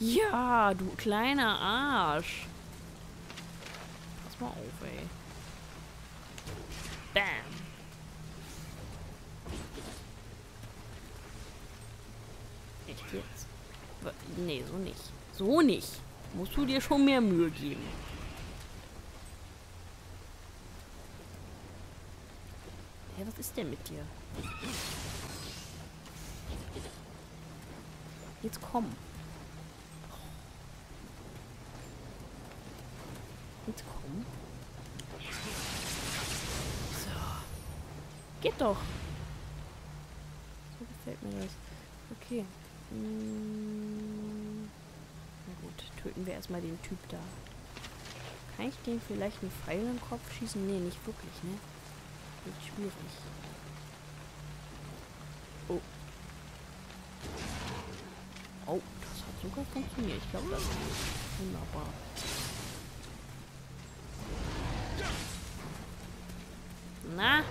Ja, du kleiner Arsch. Pass mal auf, ey. Bam. Echt jetzt? Nee, so nicht. So nicht. Musst du dir schon mehr Mühe geben. Hä, was ist denn mit dir? Jetzt komm. Komm. So. Geht doch. So gefällt mir das. Okay. Hm. Na gut, töten wir erstmal den Typ da. Kann ich den vielleicht einen Pfeil im Kopf schießen? Nee, nicht wirklich, ne? Wird schwierig. Oh. Oh, das hat sogar funktioniert. Ich glaube, das ist wunderbar. Na?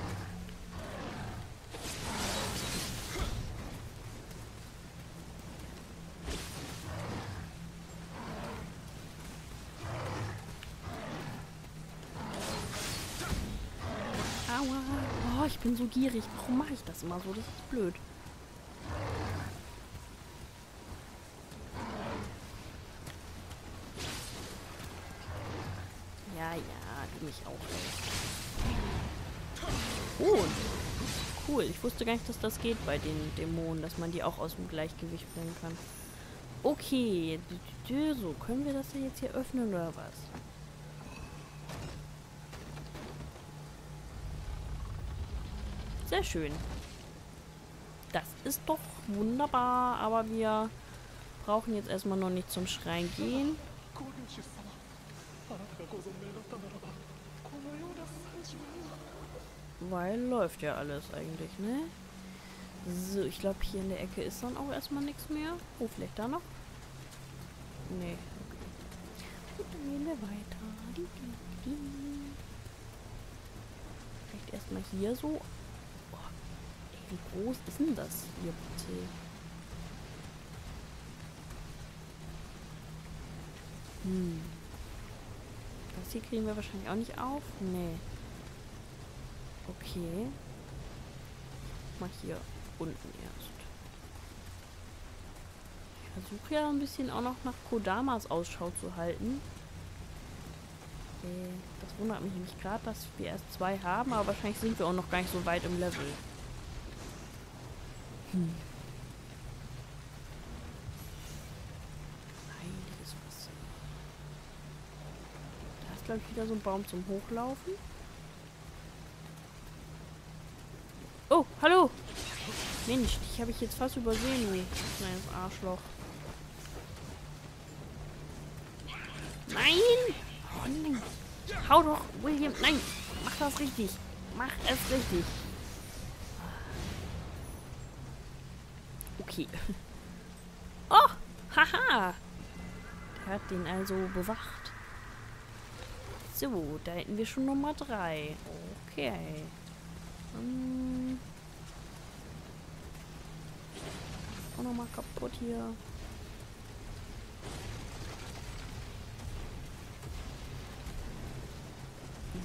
Aua. Oh, ich bin so gierig. Warum mache ich das immer so? Das ist blöd. Ja, ja, du mich auch. Oh, cool. Ich wusste gar nicht, dass das geht bei den Dämonen, dass man die auch aus dem Gleichgewicht bringen kann. Okay, so, können wir das hier jetzt hier öffnen oder was? Sehr schön. Das ist doch wunderbar, aber wir brauchen jetzt erstmal noch nicht zum Schrein gehen. Weil läuft ja alles eigentlich, ne? So, ich glaube hier in der Ecke ist dann auch erstmal nichts mehr. Oh, vielleicht da noch? Nee. Gut, dann gehen wir weiter. Vielleicht erstmal hier so. Oh, ey, wie groß ist denn das hier bitte? Hm. Das hier kriegen wir wahrscheinlich auch nicht auf. Nee. Okay. Mal hier unten erst. Ich versuche ja ein bisschen auch noch nach Kodamas Ausschau zu halten. Äh, das wundert mich nämlich gerade, dass wir erst zwei haben, aber wahrscheinlich sind wir auch noch gar nicht so weit im Level. Hm. Heiliges Wasser. Da ist, glaube ich, wieder so ein Baum zum Hochlaufen. Oh, hallo! Mensch, dich habe ich jetzt fast übersehen, du kleines Arschloch. Nein! Oh nein! Hau doch, William! Nein! Mach das richtig! Mach es richtig! Okay. Oh! Haha! Der hat den also bewacht. So, da hätten wir schon Nummer drei. Okay. Hm. Auch nochmal kaputt hier.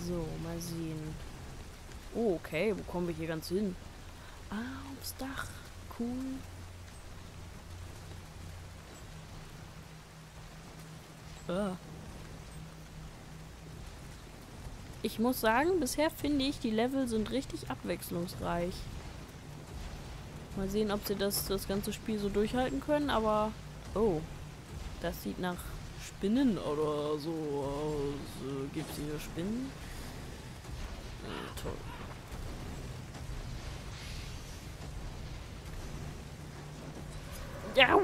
So, mal sehen. Oh, okay. Wo kommen wir hier ganz hin? Ah, aufs Dach. Cool. Ah. Ich muss sagen, bisher finde ich, die Level sind richtig abwechslungsreich. Mal sehen, ob sie das, das ganze Spiel so durchhalten können, aber... Oh, das sieht nach Spinnen oder so aus. Äh, Gibt es hier Spinnen? Äh, toll. Ja!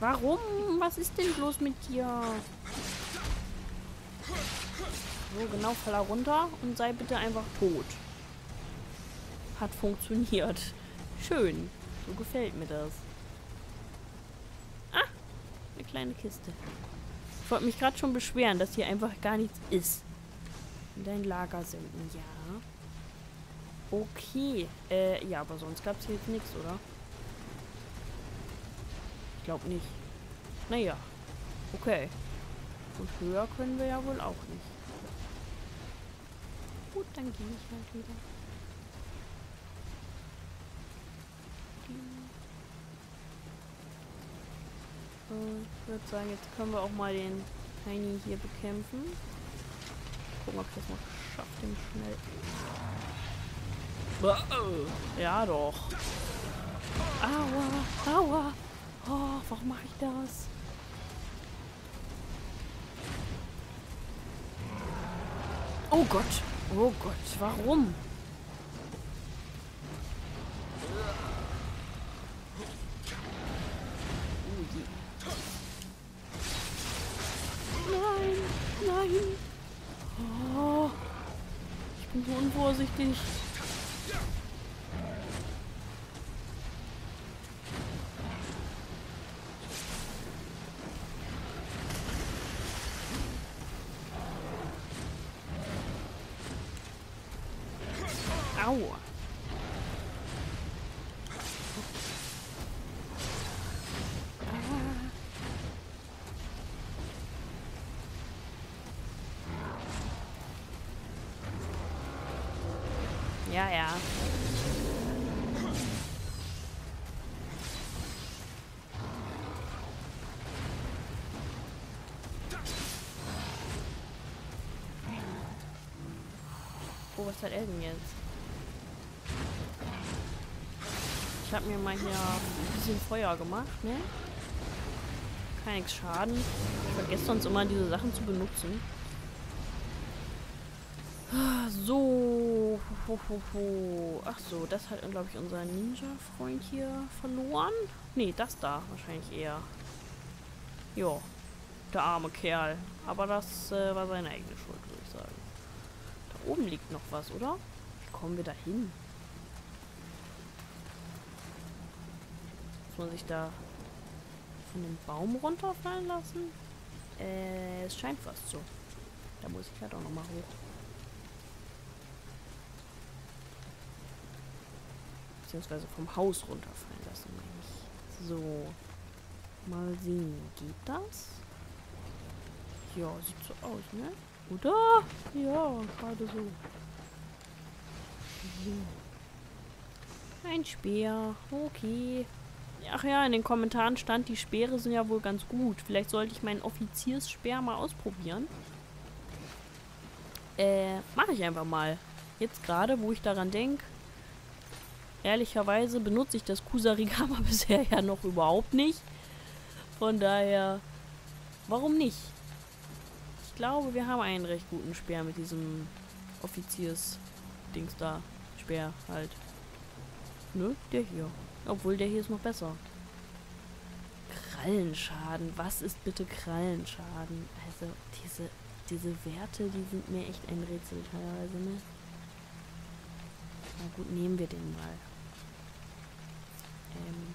Warum? Was ist denn bloß mit dir? So, genau, fall er runter und sei bitte einfach tot. Hat funktioniert. Schön. So gefällt mir das. Ah, eine kleine Kiste. Ich wollte mich gerade schon beschweren, dass hier einfach gar nichts ist. In dein Lager senden, ja. Okay. Äh, ja, aber sonst gab es hier jetzt nichts, oder? Ich glaube nicht. Naja. Okay. Und höher können wir ja wohl auch nicht. Gut, dann gehe ich halt wieder. Ich würde sagen, jetzt können wir auch mal den Tiny hier bekämpfen. Gucken, ob ich das mal schaffe, den schnell. Ja, doch. Aua, aua. Oh, warum mache ich das? Oh Gott. Oh Gott, warum? Au. Ja, ja. Oh, Mir mal hier ein bisschen Feuer gemacht, ne? Nichts schaden. Ich vergesse sonst immer, diese Sachen zu benutzen. So. Ho. Ach so, das hat, glaube ich, unser Ninja-Freund hier verloren. Nee, das da wahrscheinlich eher. Jo. Der arme Kerl. Aber das äh, war seine eigene Schuld, würde ich sagen. Da oben liegt noch was, oder? Wie kommen wir da hin? Muss man sich da von dem Baum runterfallen lassen? Äh, es scheint fast so. Da muss ich halt auch nochmal hoch. Beziehungsweise vom Haus runterfallen lassen, meine ich. So. Mal sehen. Geht das? Ja, sieht so aus, ne? Oder? Ja, gerade so. so. Ein Speer. Okay. Ach ja, in den Kommentaren stand, die Speere sind ja wohl ganz gut. Vielleicht sollte ich meinen Offiziersspeer mal ausprobieren. Äh, mache ich einfach mal. Jetzt gerade, wo ich daran denke. Ehrlicherweise benutze ich das Kusarigama bisher ja noch überhaupt nicht. Von daher, warum nicht? Ich glaube, wir haben einen recht guten Speer mit diesem Offiziers-Dings da. Speer halt. Ne? Der hier. Obwohl, der hier ist noch besser. Krallenschaden. Was ist bitte Krallenschaden? Also, diese, diese Werte, die sind mir echt ein Rätsel teilweise, ne? Na gut, nehmen wir den mal. Ähm.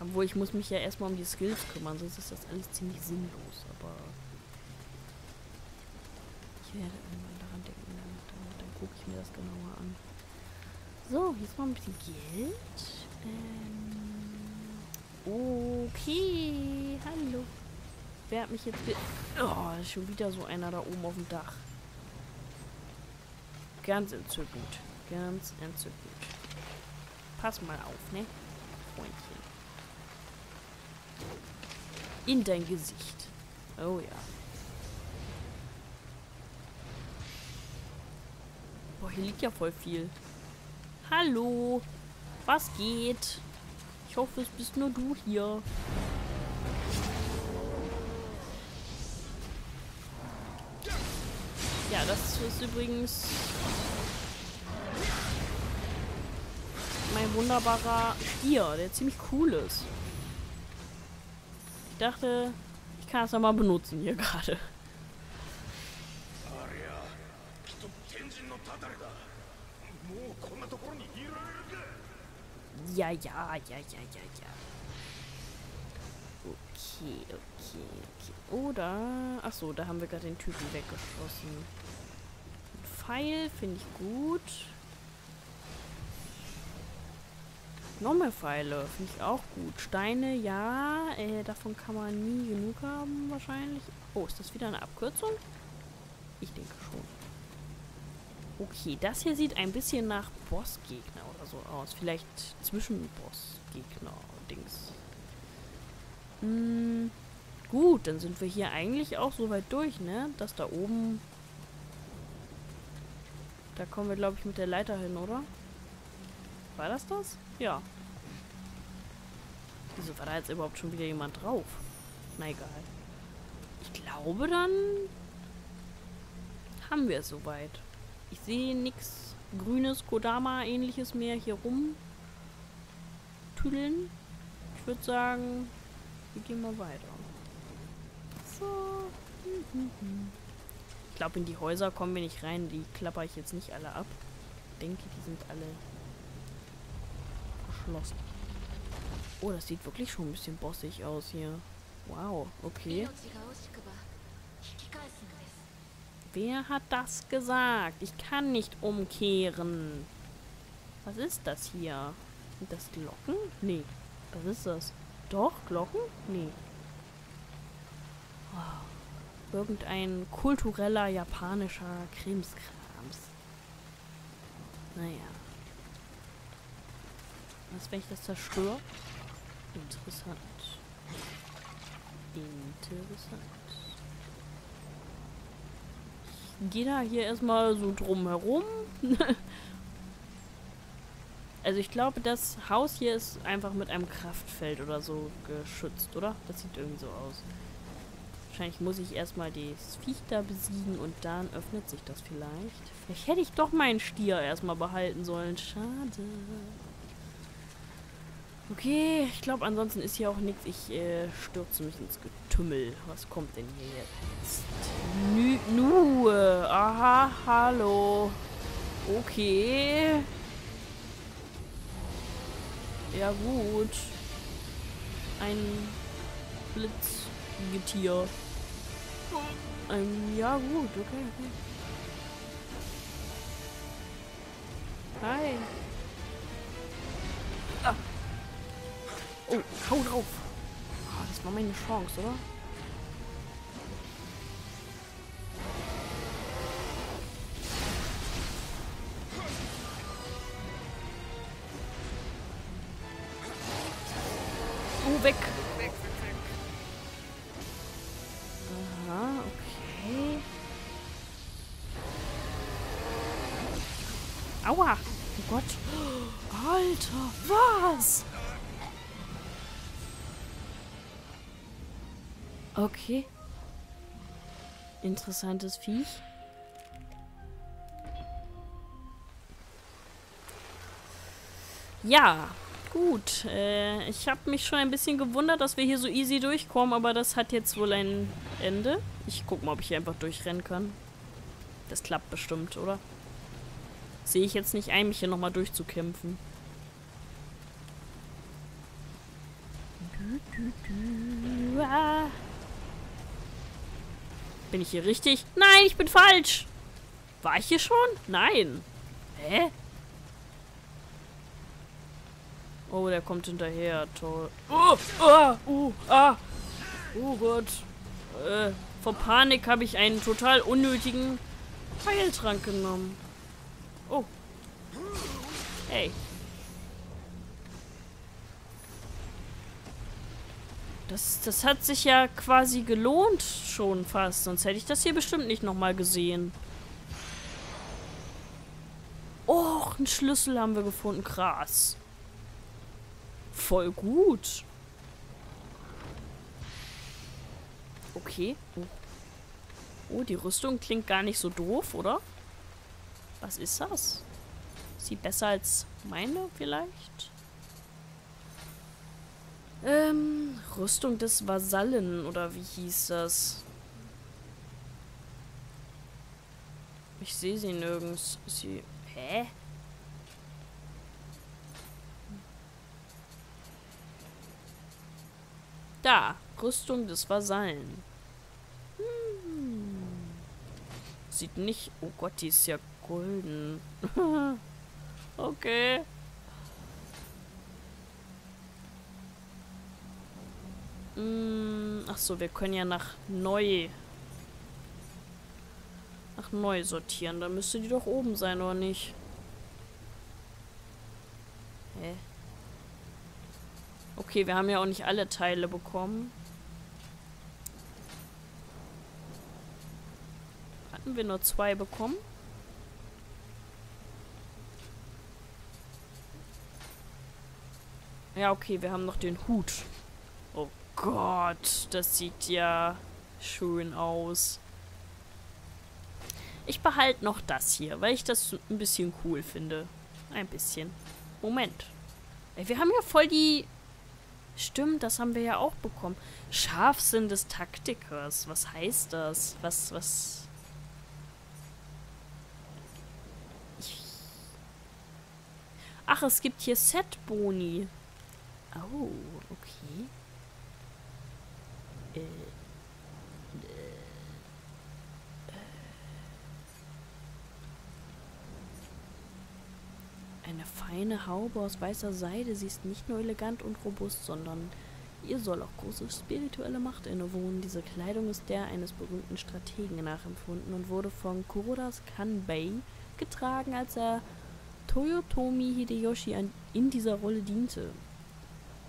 Obwohl, ich muss mich ja erstmal um die Skills kümmern, sonst ist das alles ziemlich sinnlos, aber... Ich werde irgendwann daran denken, dann, dann, dann gucke ich mir das genauer an. So, jetzt mal ein bisschen Geld. Ähm, okay, hallo. Wer hat mich jetzt... Oh, ist schon wieder so einer da oben auf dem Dach. Ganz entzückend. Ganz entzückend. Pass mal auf, ne? Freundchen. In dein Gesicht. Oh ja. Boah, hier liegt ja voll viel. Hallo. Was geht? Ich hoffe, es bist nur du hier. Ja, das ist übrigens mein wunderbarer Stier, der ziemlich cool ist. Ich dachte, ich kann es ja mal benutzen hier gerade. Ja, ja, ja, ja, ja, ja. Okay, okay, okay. Oder... Ach so, da haben wir gerade den Typen weggeschossen. Ein Pfeil finde ich gut. Noch mehr Pfeile, finde ich auch gut. Steine, ja, äh, davon kann man nie genug haben, wahrscheinlich. Oh, ist das wieder eine Abkürzung? Ich denke schon. Okay, das hier sieht ein bisschen nach Bossgegner oder so aus. Vielleicht zwischen Bossgegner-Dings. Hm, gut, dann sind wir hier eigentlich auch so weit durch, ne? Das da oben... Da kommen wir, glaube ich, mit der Leiter hin, oder? War das das? Ja. Wieso war da jetzt überhaupt schon wieder jemand drauf? Na egal. Ich glaube, dann haben wir es soweit. Ich sehe nichts grünes Kodama-ähnliches mehr hier rum tüdeln. Ich würde sagen, wir gehen mal weiter. So. Ich glaube, in die Häuser kommen wir nicht rein. Die klapper ich jetzt nicht alle ab. Ich denke, die sind alle geschlossen. Oh, das sieht wirklich schon ein bisschen bossig aus hier. Wow, okay. Wer hat das gesagt? Ich kann nicht umkehren. Was ist das hier? Sind das Glocken? Nee. Was ist das? Doch, Glocken? Nee. Wow. Irgendein kultureller japanischer Krimskrams. Naja. Was, wenn ich das zerstöre? Interessant. Interessant. Gehe da hier erstmal so drum herum. also ich glaube, das Haus hier ist einfach mit einem Kraftfeld oder so geschützt, oder? Das sieht irgendwie so aus. Wahrscheinlich muss ich erstmal das Viech da besiegen und dann öffnet sich das vielleicht. Vielleicht hätte ich doch meinen Stier erstmal behalten sollen. Schade. Okay, ich glaube, ansonsten ist hier auch nichts. Ich äh, stürze mich ins Getümmel. Was kommt denn hier jetzt? Nü nu, aha, hallo. Okay. Ja gut. Ein Blitzgetier. Ein, ja gut, okay, okay. Hi. Oh, hau drauf. Oh, das war meine Chance, oder? Okay. Interessantes Viech. Ja, gut. Äh, ich habe mich schon ein bisschen gewundert, dass wir hier so easy durchkommen, aber das hat jetzt wohl ein Ende. Ich guck mal, ob ich hier einfach durchrennen kann. Das klappt bestimmt, oder? Sehe ich jetzt nicht ein, mich hier nochmal durchzukämpfen. Du, du, du, ah. Bin ich hier richtig? Nein, ich bin falsch. War ich hier schon? Nein. Hä? Oh, der kommt hinterher. Toll. Oh, oh, uh, ah. Oh Gott. Äh, vor Panik habe ich einen total unnötigen Heiltrank genommen. Oh. Hey. Das, das hat sich ja quasi gelohnt schon fast. Sonst hätte ich das hier bestimmt nicht nochmal gesehen. Oh, einen Schlüssel haben wir gefunden. Krass. Voll gut. Okay. Oh, die Rüstung klingt gar nicht so doof, oder? Was ist das? Ist sie besser als meine vielleicht? Ähm, Rüstung des Vasallen, oder wie hieß das? Ich sehe sie nirgends. Ist sie. Hä? Da, Rüstung des Vasallen. Hm. Sieht nicht. Oh Gott, die ist ja golden. okay. Mm, ach so, wir können ja nach neu nach neu sortieren. Da müsste die doch oben sein, oder nicht? Hä? Okay, wir haben ja auch nicht alle Teile bekommen. Hatten wir nur zwei bekommen? Ja, okay, wir haben noch den Hut. Gott, das sieht ja schön aus. Ich behalte noch das hier, weil ich das ein bisschen cool finde. Ein bisschen. Moment. Wir haben ja voll die... Stimmt, das haben wir ja auch bekommen. Scharfsinn des Taktikers. Was heißt das? Was, was... Ich... Ach, es gibt hier Set-Boni. Oh, okay. Äh... Eine feine Haube aus weißer Seide, sie ist nicht nur elegant und robust, sondern ihr soll auch große spirituelle Macht innewohnen. Diese Kleidung ist der eines berühmten Strategen nachempfunden und wurde von Kurodas Kanbei getragen, als er Toyotomi Hideyoshi in dieser Rolle diente.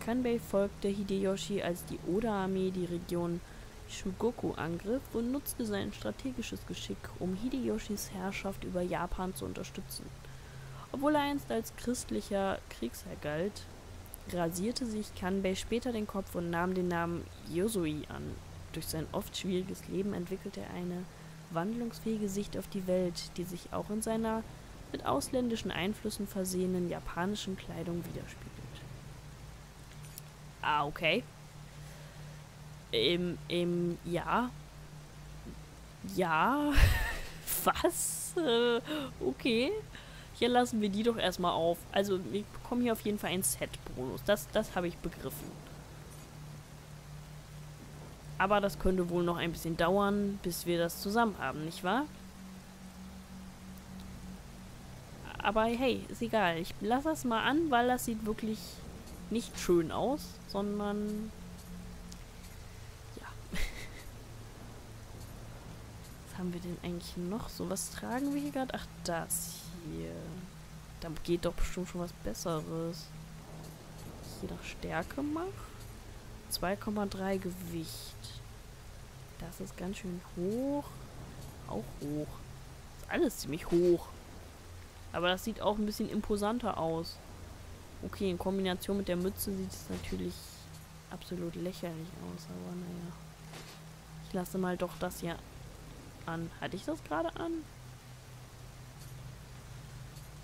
Kanbei folgte Hideyoshi, als die Oda-Armee die Region Shugoku angriff und nutzte sein strategisches Geschick, um Hideyoshis Herrschaft über Japan zu unterstützen. Obwohl er einst als christlicher Kriegsherr galt, rasierte sich Kanbei später den Kopf und nahm den Namen Yosui an. Durch sein oft schwieriges Leben entwickelte er eine wandlungsfähige Sicht auf die Welt, die sich auch in seiner mit ausländischen Einflüssen versehenen japanischen Kleidung widerspiegelt. Ah, okay. Im, im, ja. Ja. Was? Äh, okay. Hier lassen wir die doch erstmal auf. Also, wir bekommen hier auf jeden Fall einen Set-Bonus. Das, das habe ich begriffen. Aber das könnte wohl noch ein bisschen dauern, bis wir das zusammen haben, nicht wahr? Aber hey, ist egal. Ich lasse das mal an, weil das sieht wirklich nicht schön aus, sondern... Ja. Was haben wir denn eigentlich noch? So, was tragen wir hier gerade? Ach, das hier. Da geht doch bestimmt schon was Besseres. Hier nach Stärke macht. 2,3 Gewicht. Das ist ganz schön hoch. Auch hoch. Das ist alles ziemlich hoch. Aber das sieht auch ein bisschen imposanter aus. Okay, in Kombination mit der Mütze sieht es natürlich absolut lächerlich aus. Aber naja. Ich lasse mal doch das hier an. Hatte ich das gerade an?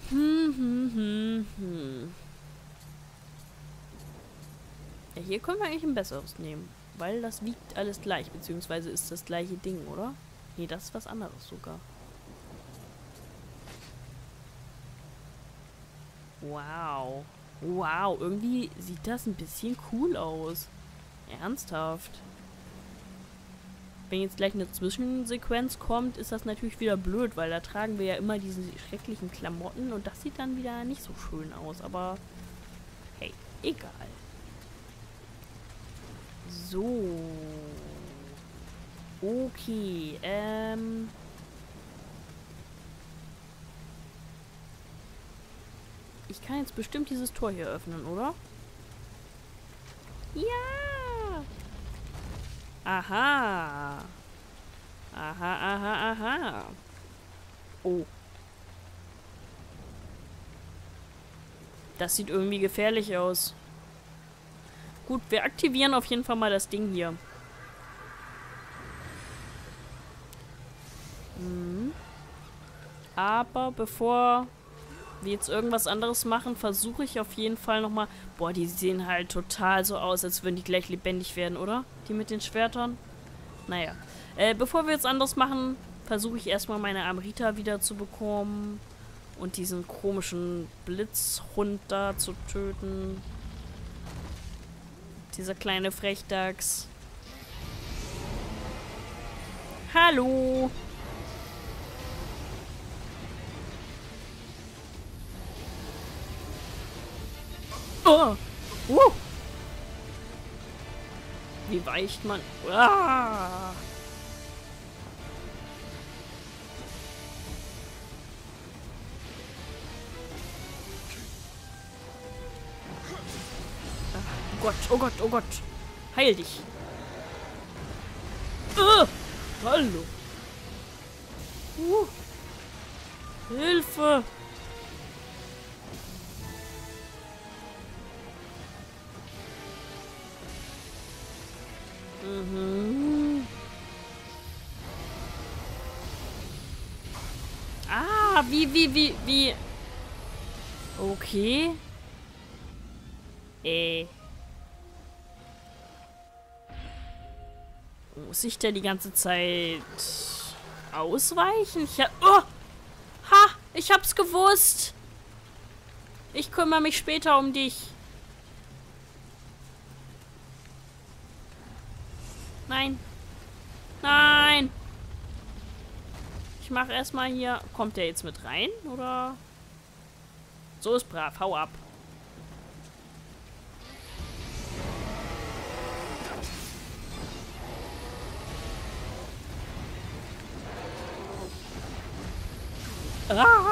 Hm, hm, hm, hm. Ja, hier können wir eigentlich ein besseres nehmen. Weil das wiegt alles gleich, beziehungsweise ist das gleiche Ding, oder? Nee, das ist was anderes sogar. Wow. Wow, irgendwie sieht das ein bisschen cool aus. Ernsthaft wenn jetzt gleich eine Zwischensequenz kommt, ist das natürlich wieder blöd, weil da tragen wir ja immer diese schrecklichen Klamotten und das sieht dann wieder nicht so schön aus, aber hey, egal. So. Okay, ähm... Ich kann jetzt bestimmt dieses Tor hier öffnen, oder? Ja! Aha. Aha, aha, aha. Oh. Das sieht irgendwie gefährlich aus. Gut, wir aktivieren auf jeden Fall mal das Ding hier. Hm. Aber bevor jetzt irgendwas anderes machen, versuche ich auf jeden Fall nochmal... Boah, die sehen halt total so aus, als würden die gleich lebendig werden, oder? Die mit den Schwertern. Naja. Äh, bevor wir jetzt anderes machen, versuche ich erstmal meine Amrita wieder zu bekommen. Und diesen komischen Blitzhund da zu töten. Dieser kleine Frechdachs. Hallo! Oh! Uh! Wie weicht man... Ah! Oh Gott, oh Gott, oh Gott. Heil dich. Uh, hallo. Uh. Hilfe. Wie, wie, wie. Okay. Äh. Muss ich denn die ganze Zeit ausweichen? Ich hab, oh! Ha! Ich hab's gewusst! Ich kümmere mich später um dich. Nein. Nein! Ich mache erstmal hier... Kommt der jetzt mit rein? Oder... So ist brav. Hau ab. Ah!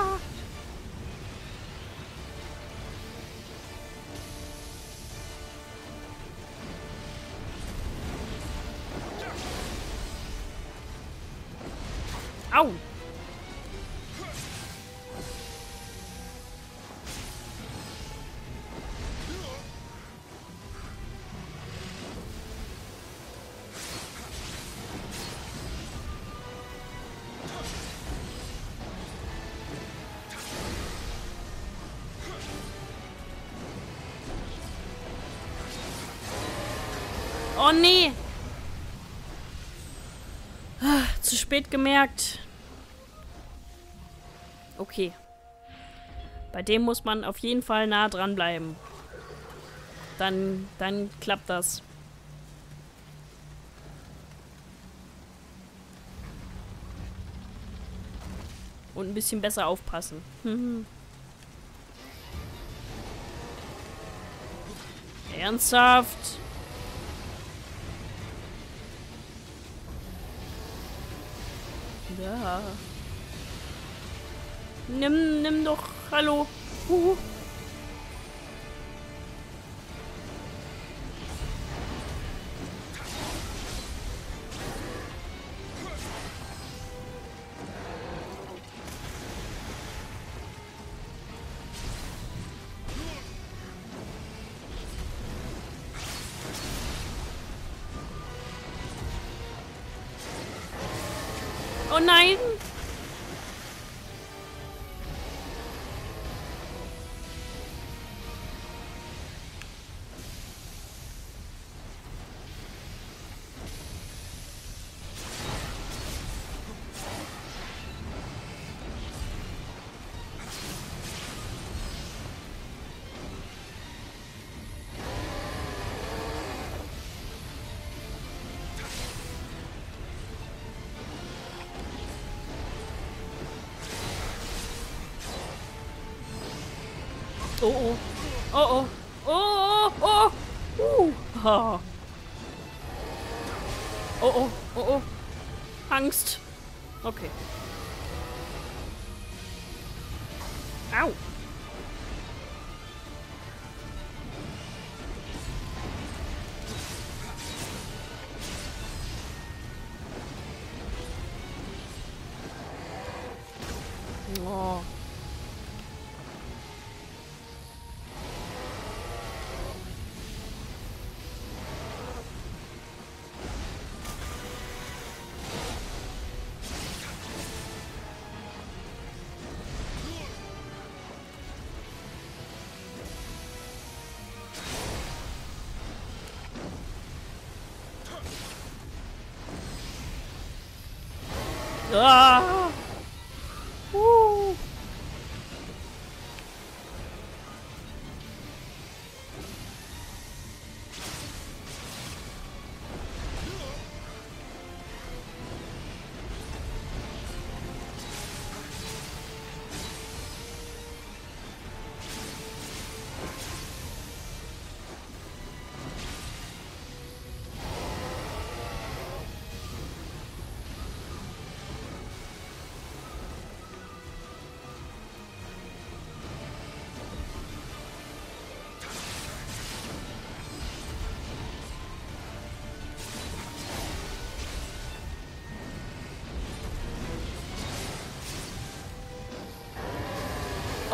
Nee! Ah, zu spät gemerkt. Okay. Bei dem muss man auf jeden Fall nah dran bleiben. Dann, dann klappt das. Und ein bisschen besser aufpassen. Ernsthaft? Ja. Nimm, nimm doch. Hallo. Huhu. Oh oh. Oh oh. Oh. Uh. Oh oh. Oh oh. Angst. Okay. Au.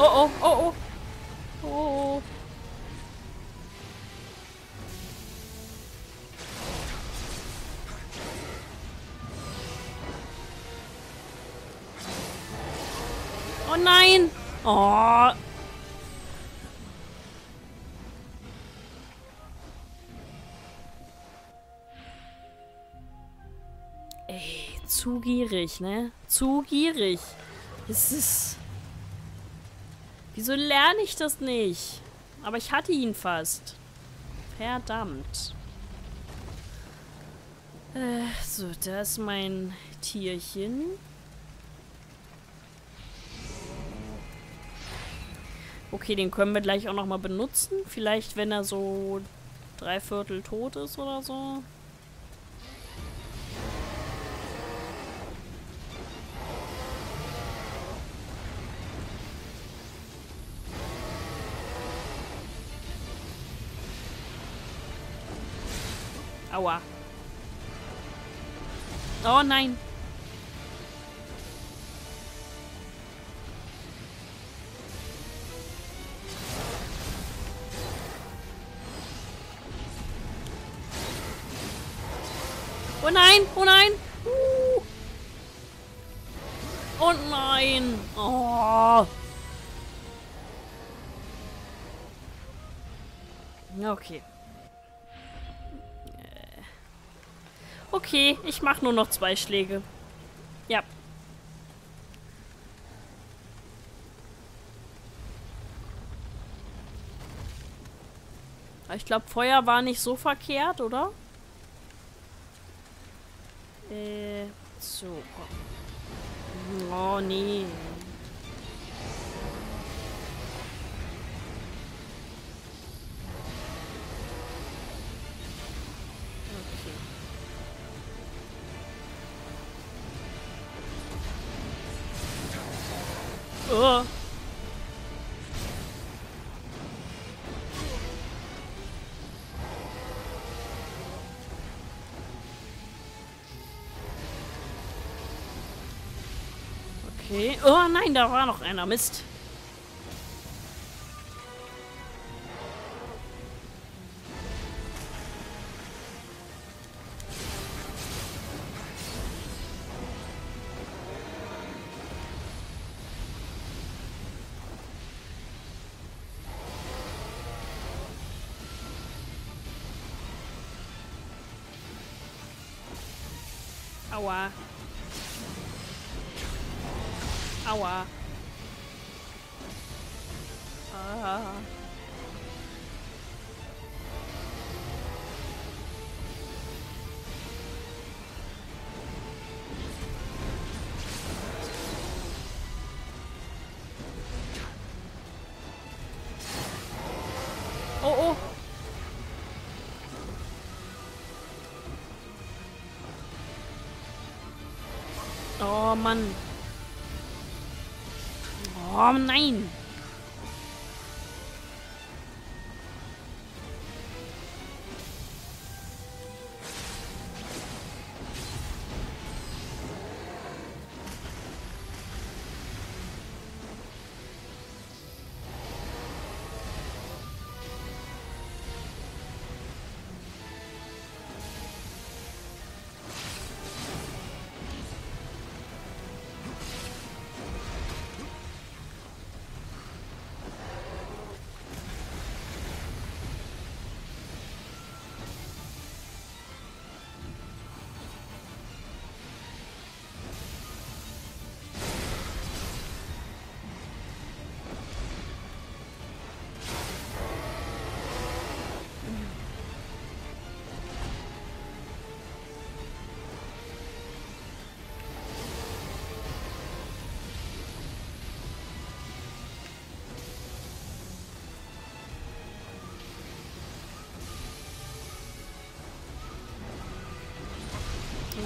Oh, oh, oh. Oh. Oh nein! Oh. Ey, zu gierig, ne? Zu gierig. Es ist... Wieso lerne ich das nicht? Aber ich hatte ihn fast. Verdammt. Äh, so, da ist mein Tierchen. Okay, den können wir gleich auch nochmal benutzen. Vielleicht, wenn er so dreiviertel tot ist oder so. Aua. Oh nein. Oh nein, oh nein. Uh. Oh nein. Oh. Okay. Okay, ich mache nur noch zwei Schläge. Ja. Ich glaube, Feuer war nicht so verkehrt, oder? Äh, so. Oh, nee. Oh. Okay. Oh nein, da war noch einer. Mist. 阿文阿文好好好。Oh Mann.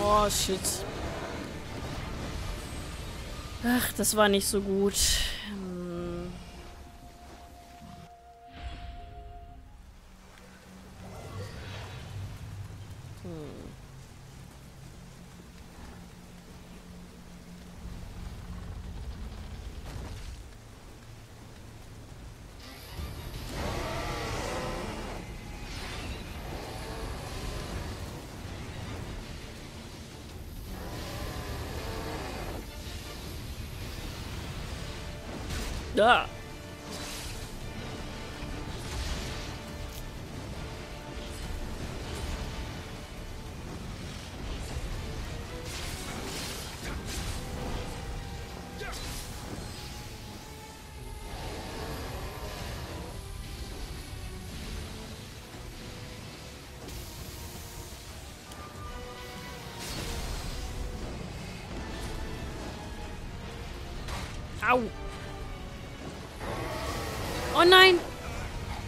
Oh, shit. Ach, das war nicht so gut. Da.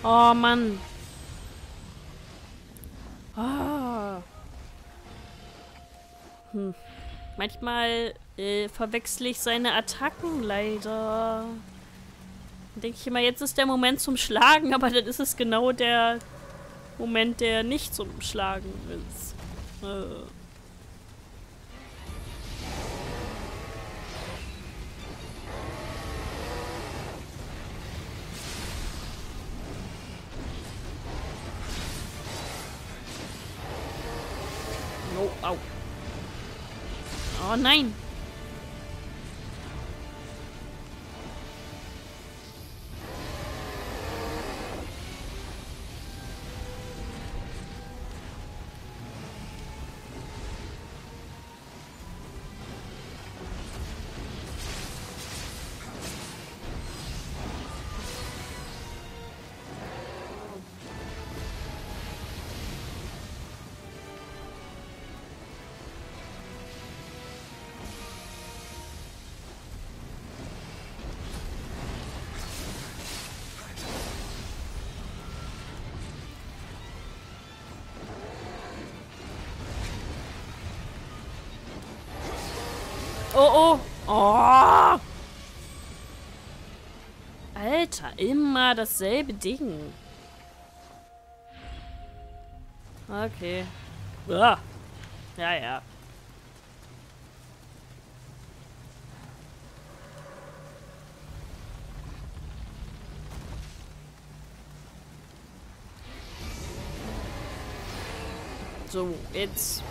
Oh Mann. Ah. Hm. Manchmal äh, verwechsel ich seine Attacken leider. Denke ich immer, jetzt ist der Moment zum Schlagen, aber dann ist es genau der Moment, der nicht zum Schlagen ist. Äh. Au. Oh nein. Immer dasselbe Ding. Okay. Ah. Ja, ja. So, jetzt.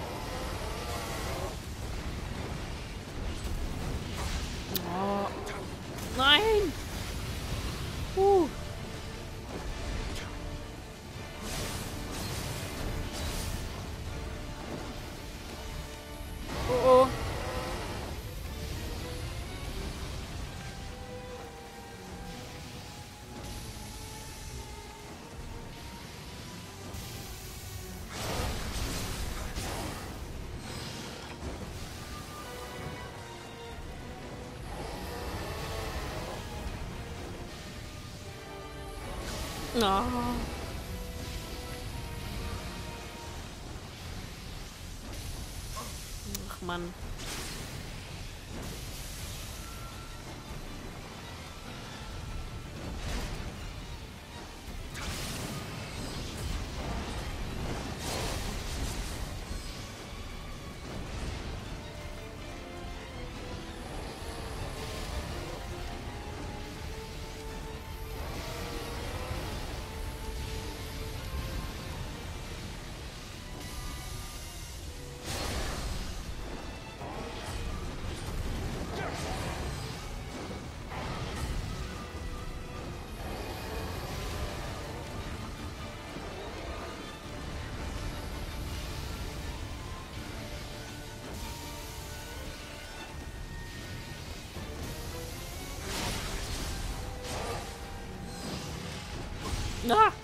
Oh. Ah!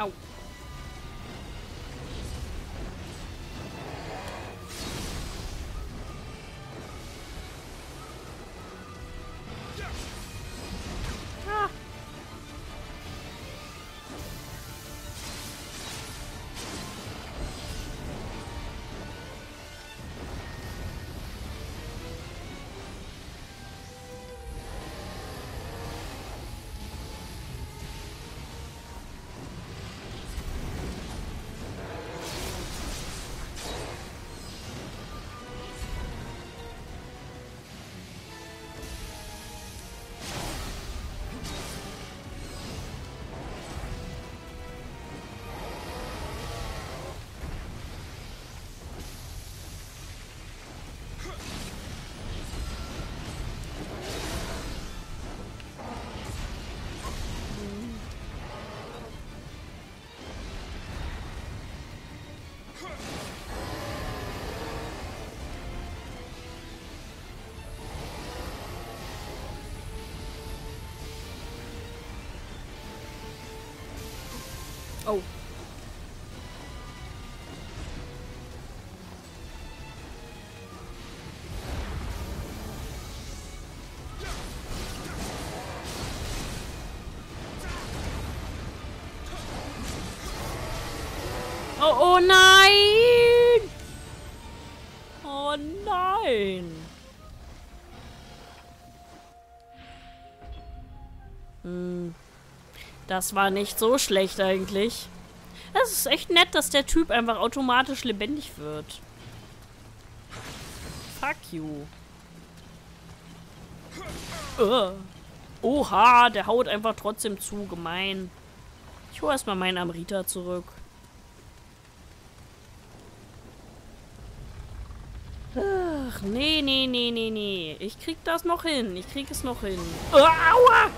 Au. Das war nicht so schlecht eigentlich. Es ist echt nett, dass der Typ einfach automatisch lebendig wird. Fuck you. Uh. Oha, der haut einfach trotzdem zu. Gemein. Ich hole erstmal meinen Amrita zurück. Ach, nee, nee, nee, nee, nee. Ich krieg das noch hin. Ich krieg es noch hin. Aua!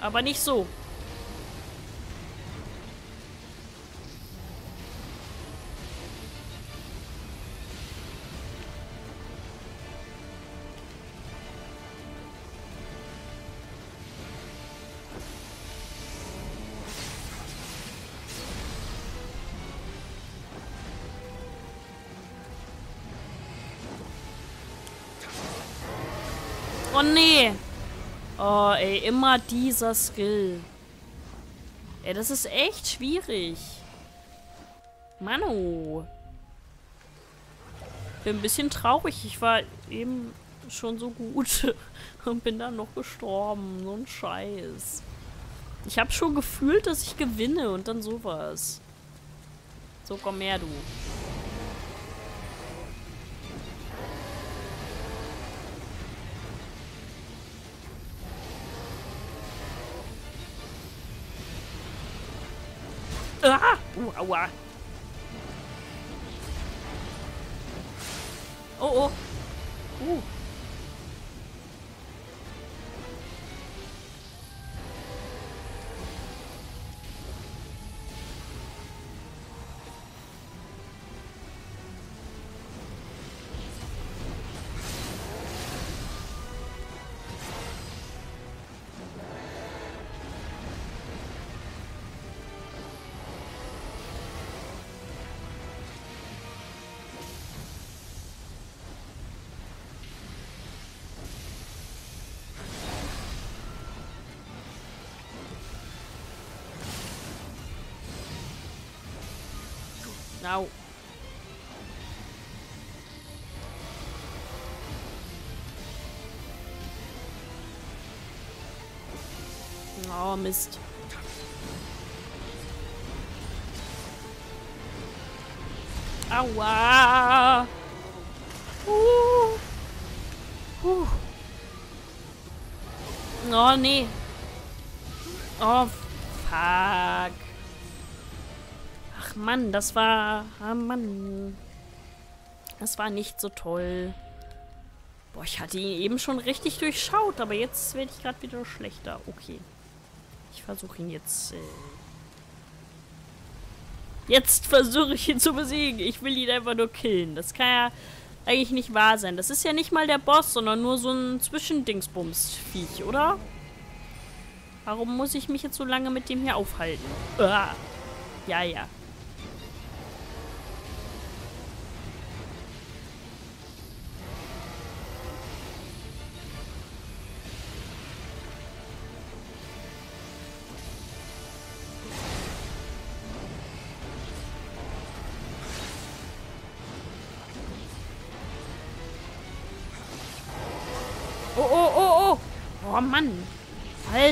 Aber nicht so. Oh, ey, immer dieser Skill. Ey, das ist echt schwierig. Manu. Bin ein bisschen traurig. Ich war eben schon so gut und bin dann noch gestorben. So ein Scheiß. Ich habe schon gefühlt, dass ich gewinne und dann sowas. So, komm her, du. Ah! Uh, aua. Oh, oh. Uh. Au. Oh, Mist. Aua! Uh. Uh. Oh, nee. Oh, fuck. Mann, das war... Ah Mann. Das war nicht so toll. Boah, ich hatte ihn eben schon richtig durchschaut, aber jetzt werde ich gerade wieder schlechter. Okay. Ich versuche ihn jetzt... Äh jetzt versuche ich ihn zu besiegen. Ich will ihn einfach nur killen. Das kann ja eigentlich nicht wahr sein. Das ist ja nicht mal der Boss, sondern nur so ein Zwischendingsbums-Viech, oder? Warum muss ich mich jetzt so lange mit dem hier aufhalten? Uah. Ja, ja.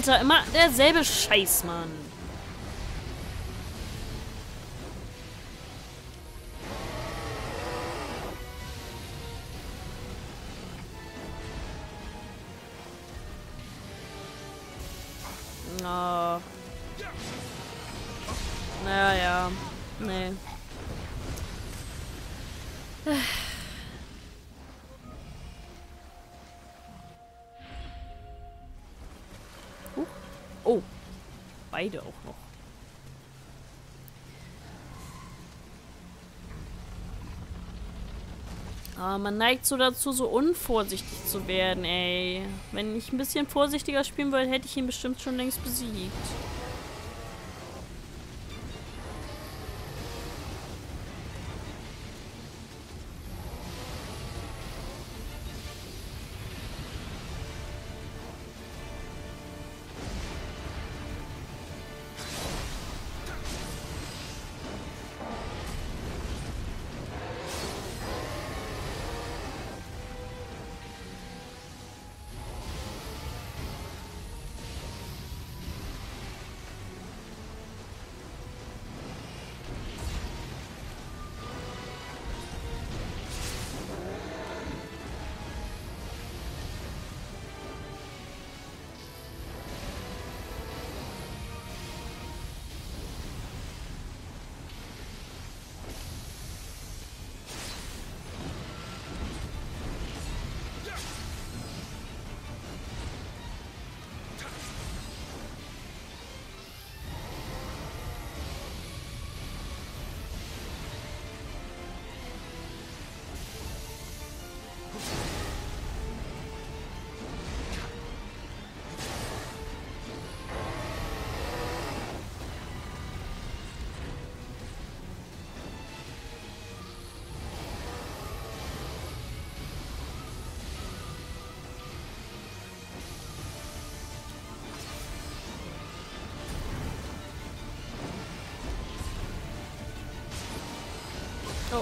Alter, immer derselbe Scheiß, Mann. Ah, man neigt so dazu, so unvorsichtig zu werden, ey. Wenn ich ein bisschen vorsichtiger spielen würde, hätte ich ihn bestimmt schon längst besiegt.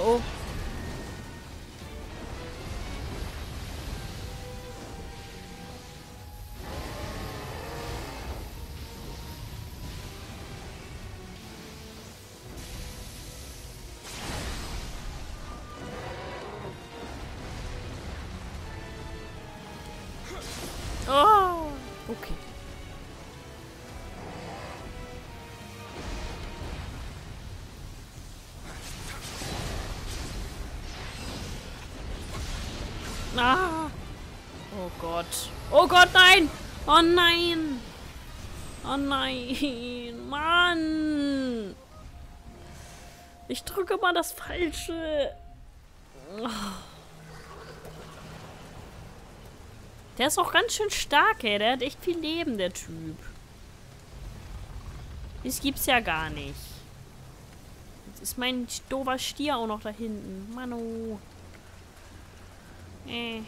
Oh Oh Gott, nein! Oh nein! Oh nein! Mann! Ich drücke mal das Falsche. Der ist auch ganz schön stark, ey. Der hat echt viel Leben, der Typ. Das gibt's ja gar nicht. Jetzt ist mein doofer Stier auch noch da hinten. Manu. Äh.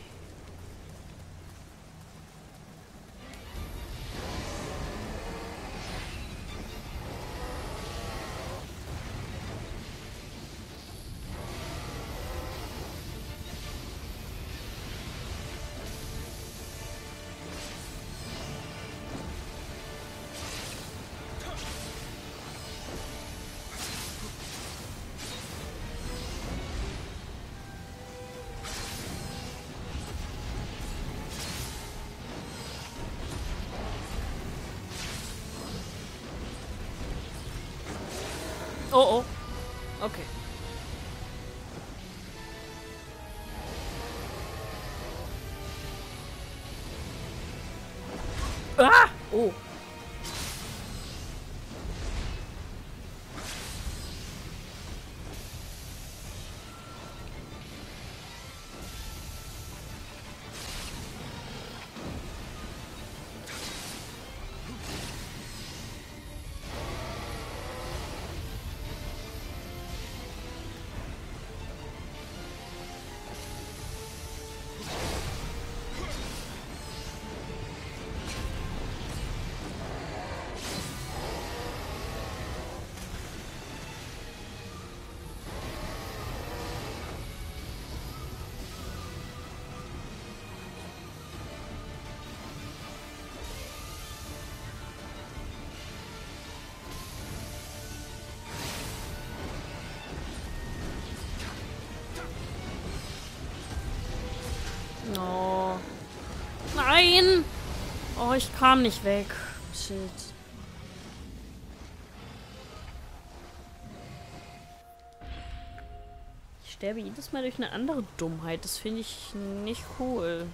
Oh, oh. Okay. Nein! Oh, ich kam nicht weg. Shit. Ich sterbe jedes Mal durch eine andere Dummheit. Das finde ich nicht cool.